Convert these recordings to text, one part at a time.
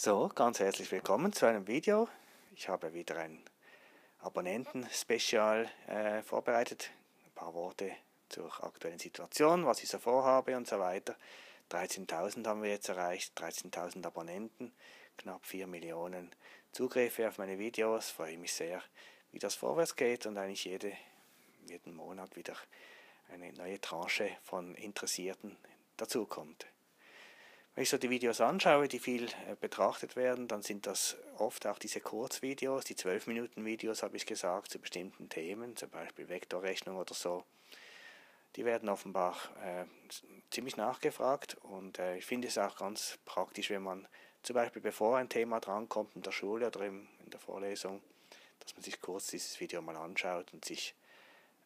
So, ganz herzlich willkommen zu einem Video. Ich habe wieder ein Abonnenten-Spezial äh, vorbereitet. Ein paar Worte zur aktuellen Situation, was ich so vorhabe und so weiter. 13.000 haben wir jetzt erreicht, 13.000 Abonnenten, knapp 4 Millionen Zugriffe auf meine Videos. Freue mich sehr, wie das vorwärts geht und eigentlich jede, jeden Monat wieder eine neue Tranche von Interessierten dazukommt. Wenn ich so die Videos anschaue, die viel äh, betrachtet werden, dann sind das oft auch diese Kurzvideos, die 12 Minuten Videos, habe ich gesagt, zu bestimmten Themen, zum Beispiel Vektorrechnung oder so. Die werden offenbar äh, ziemlich nachgefragt und äh, ich finde es auch ganz praktisch, wenn man zum Beispiel bevor ein Thema drankommt in der Schule oder im, in der Vorlesung, dass man sich kurz dieses Video mal anschaut und sich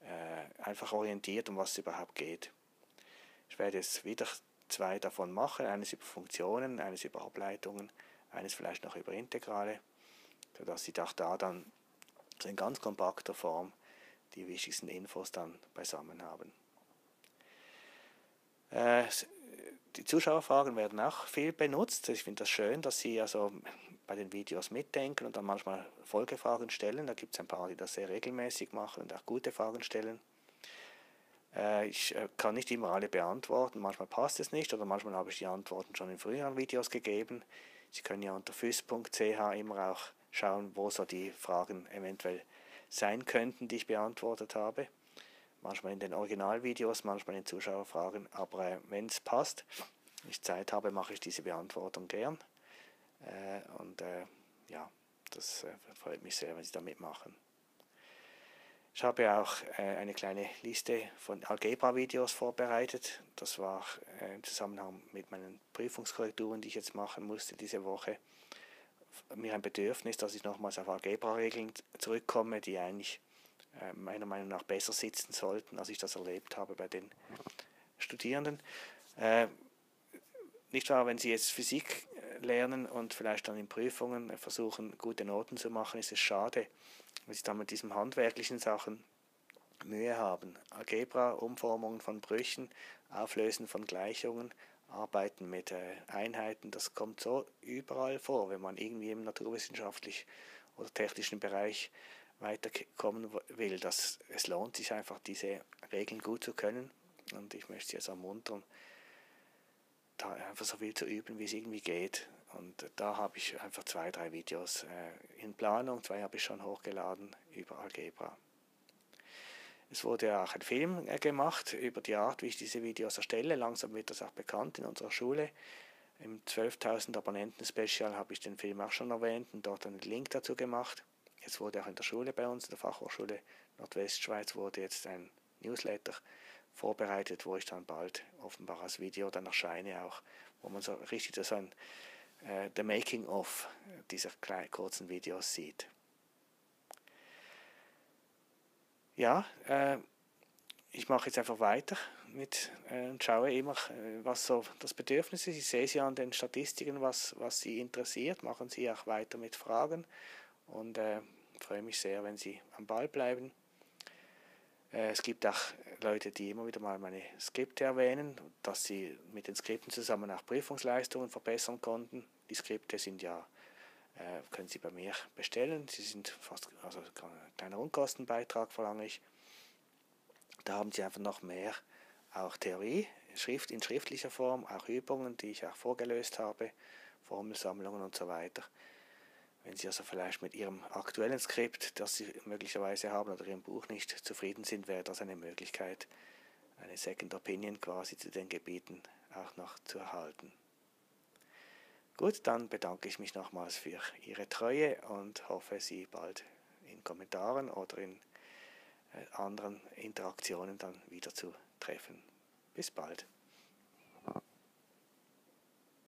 äh, einfach orientiert, um was es überhaupt geht. Ich werde es wieder zwei davon mache, eines über Funktionen, eines über Ableitungen, eines vielleicht noch über Integrale, sodass Sie auch da dann in ganz kompakter Form die wichtigsten Infos dann beisammen haben. Äh, die Zuschauerfragen werden auch viel benutzt. Ich finde das schön, dass Sie also bei den Videos mitdenken und dann manchmal Folgefragen stellen. Da gibt es ein paar, die das sehr regelmäßig machen und auch gute Fragen stellen. Äh, ich äh, kann nicht immer alle beantworten, manchmal passt es nicht oder manchmal habe ich die Antworten schon in früheren Videos gegeben. Sie können ja unter fys.ch immer auch schauen, wo so die Fragen eventuell sein könnten, die ich beantwortet habe. Manchmal in den Originalvideos, manchmal in Zuschauerfragen, aber äh, wenn es passt, ich Zeit habe, mache ich diese Beantwortung gern. und ja, das freut mich sehr, wenn Sie da mitmachen. Ich habe auch äh, eine kleine Liste von Algebra-Videos vorbereitet. Das war äh, im Zusammenhang mit meinen Prüfungskorrekturen, die ich jetzt machen musste diese Woche, mir ein Bedürfnis, dass ich nochmals auf Algebra-Regeln zurückkomme, die eigentlich äh, meiner Meinung nach besser sitzen sollten, als ich das erlebt habe bei den Studierenden. Nicht wahr, wenn Sie jetzt Physik lernen und vielleicht dann in Prüfungen versuchen, gute Noten zu machen, ist es schade, wenn Sie dann mit diesen handwerklichen Sachen Mühe haben. Algebra, Umformungen von Brüchen, Auflösen von Gleichungen, Arbeiten mit äh, Einheiten, das kommt so überall vor, wenn man irgendwie im naturwissenschaftlichen oder technischen Bereich weiterkommen will. Dass es lohnt sich einfach, diese Regeln gut zu können. Und ich möchte Sie jetzt ermuntern, da einfach so viel zu üben, wie es irgendwie geht. Und da habe ich einfach zwei, drei Videos äh, in Planung, zwei habe ich schon hochgeladen über Algebra. Es wurde auch ein Film äh, gemacht über die Art, wie ich diese Videos erstelle. Langsam wird das auch bekannt in unserer Schule. Im 12.000 Abonnenten-Special habe ich den Film auch schon erwähnt und dort einen Link dazu gemacht. Jetzt wurde auch in der Schule bei uns, in der Fachhochschule Nordwestschweiz, wurde jetzt ein Newsletter vorbereitet, wo ich dann bald offenbar als Video dann erscheine, auch wo man so richtig so ein äh, the Making of dieser kleinen, kurzen Videos sieht. Ja, äh, ich mache jetzt einfach weiter mit äh, und schaue immer, äh, was so das Bedürfnis ist. Ich sehe Sie an den Statistiken, was, was Sie interessiert. Machen Sie auch weiter mit Fragen und äh, freue mich sehr, wenn Sie am Ball bleiben. Äh, es gibt auch Leute, die immer wieder mal meine Skripte erwähnen, dass sie mit den Skripten zusammen auch Prüfungsleistungen verbessern konnten. Die Skripte sind ja, äh, können Sie bei mir bestellen. Sie sind fast, also ein kleiner Unkostenbeitrag verlange ich. Da haben Sie einfach noch mehr auch Theorie, Schrift in schriftlicher Form, auch Übungen, die ich auch vorgelöst habe, Formelsammlungen und so weiter. Wenn Sie also vielleicht mit Ihrem aktuellen Skript, das Sie möglicherweise haben, oder Ihrem Buch nicht zufrieden sind, wäre das eine Möglichkeit, eine Second Opinion quasi zu den Gebieten auch noch zu erhalten. Gut, dann bedanke ich mich nochmals für Ihre Treue und hoffe, Sie bald in Kommentaren oder in äh, anderen Interaktionen dann wieder zu treffen. Bis bald.